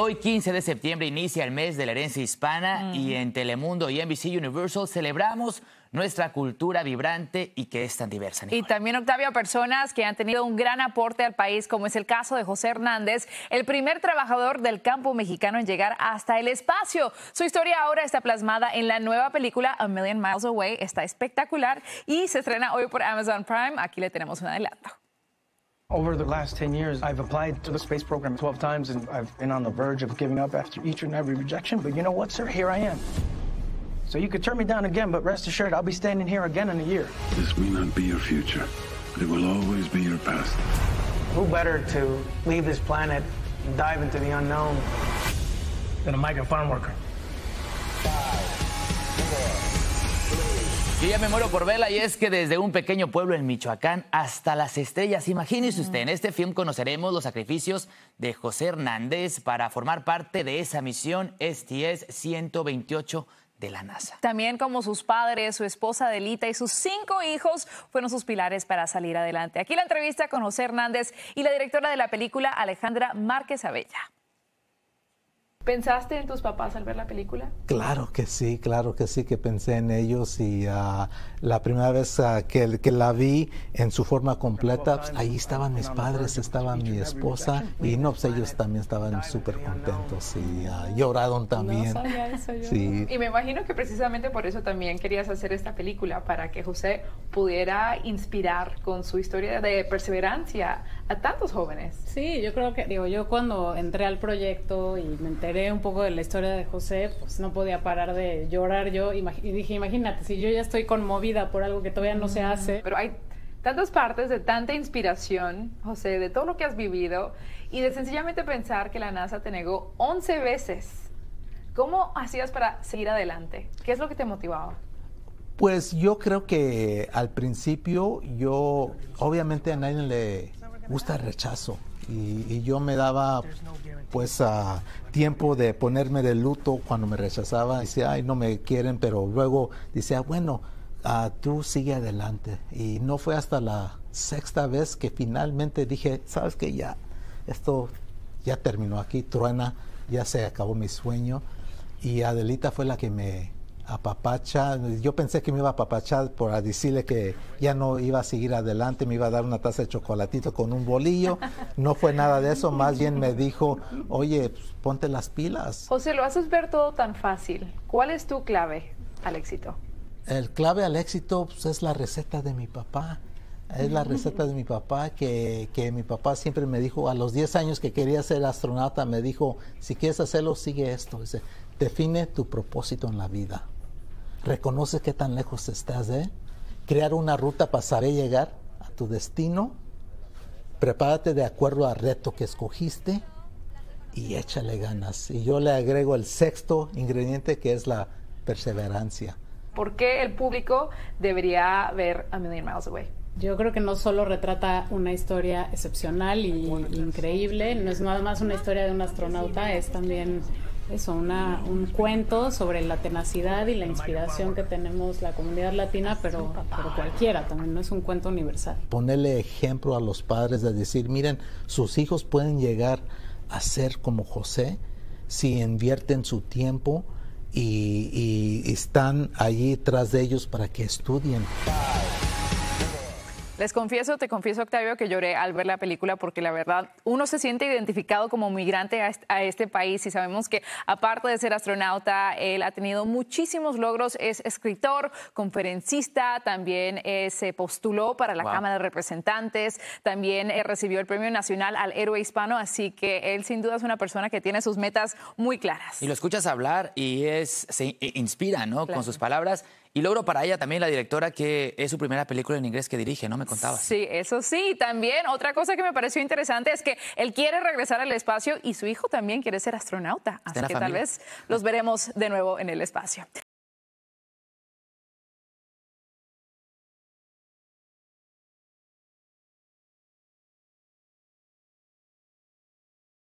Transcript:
Hoy 15 de septiembre inicia el mes de la herencia hispana y en Telemundo y NBC Universal celebramos nuestra cultura vibrante y que es tan diversa. Y también, Octavio, personas que han tenido un gran aporte al país, como es el caso de José Hernández, el primer trabajador del campo mexicano en llegar hasta el espacio. Su historia ahora está plasmada en la nueva película A Million Miles Away. Está espectacular y se estrena hoy por Amazon Prime. Aquí le tenemos un adelanto. Over the last 10 years, I've applied to the space program 12 times and I've been on the verge of giving up after each and every rejection. But you know what, sir? Here I am. So you could turn me down again, but rest assured, I'll be standing here again in a year. This may not be your future, but it will always be your past. Who better to leave this planet and dive into the unknown than a migrant farm worker? Yo ya me muero por verla y es que desde un pequeño pueblo en Michoacán hasta las estrellas, imagínese usted, en este film conoceremos los sacrificios de José Hernández para formar parte de esa misión STS-128 de la NASA. También como sus padres, su esposa Delita y sus cinco hijos fueron sus pilares para salir adelante. Aquí la entrevista con José Hernández y la directora de la película Alejandra Márquez Abella. ¿Pensaste en tus papás al ver la película? Claro que sí, claro que sí, que pensé en ellos y uh, la primera vez uh, que, que, la vi en su forma completa, pues, ahí estaban mis padres, estaba mi esposa y no, pues ellos también estaban súper contentos y uh, lloraron también. No eso yo. Sí. Y me imagino que precisamente por eso también querías hacer esta película, para que José pudiera inspirar con su historia de perseverancia a tantos jóvenes. Sí, yo creo que, digo, yo cuando entré al proyecto y me enteré un poco de la historia de José, pues no podía parar de llorar yo y dije, imagínate, si yo ya estoy conmovida por algo que todavía no se hace. Pero hay tantas partes de tanta inspiración, José, de todo lo que has vivido y de sencillamente pensar que la NASA te negó 11 veces. ¿Cómo hacías para seguir adelante? ¿Qué es lo que te motivaba? Pues yo creo que al principio yo, obviamente a nadie le gusta el rechazo y, yo me daba pues a tiempo de ponerme de luto cuando me rechazaba. Decía, ay, no me quieren, pero luego decía, bueno, uh, tú sigue adelante. Y no fue hasta la sexta vez que finalmente dije, sabes que ya, esto ya terminó aquí, truena, ya se acabó mi sueño. Y Adelita fue la que me apapacha. Yo pensé que me iba a apapachar por decirle que ya no iba a seguir adelante, me iba a dar una taza de chocolatito con un bolillo. No fue nada de eso, más bien me dijo, oye, pues, ponte las pilas. José, lo haces ver todo tan fácil. ¿Cuál es tu clave al éxito? El clave al éxito pues, es la receta de mi papá. Es la receta de mi papá que, que, mi papá siempre me dijo, a los 10 años que quería ser astronauta, me dijo, si quieres hacerlo, sigue esto. Dice, define tu propósito en la vida reconoce qué tan lejos estás de crear una ruta para saber llegar a tu destino, prepárate de acuerdo al reto que escogiste y échale ganas. Y yo le agrego el sexto ingrediente que es la perseverancia. ¿Por qué el público debería ver A Million Miles Away? Yo creo que no solo retrata una historia excepcional y increíble, no es nada más una historia de un astronauta, es también eso, una, un cuento sobre la tenacidad y la inspiración que tenemos la comunidad latina, pero, pero cualquiera también, no es un cuento universal. Ponerle ejemplo a los padres de decir, miren, sus hijos pueden llegar a ser como José si invierten su tiempo y, y están allí tras de ellos para que estudien. Les confieso, te confieso, Octavio, que lloré al ver la película porque la verdad uno se siente identificado como migrante a este país y sabemos que aparte de ser astronauta, él ha tenido muchísimos logros. Es escritor, conferencista, también eh, se postuló para la Cámara de Representantes, también eh, recibió el Premio Nacional al Héroe Hispano, así que él sin duda es una persona que tiene sus metas muy claras. Y lo escuchas hablar y es, se inspira, ¿no? Con sus palabras. Y logro para ella también la directora que es su primera película en inglés que dirige, ¿no? Me contaba. Sí, eso sí. También otra cosa que me pareció interesante es que él quiere regresar al espacio y su hijo también quiere ser astronauta. Así que tal vez los veremos de nuevo en el espacio.